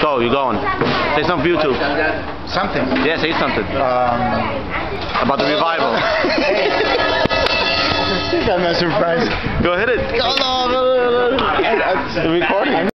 Go, you're going. Say something for YouTube. Something. Yeah, say something. Um, About the revival. I think I'm not surprised. Go ahead. it. Go, on. recording.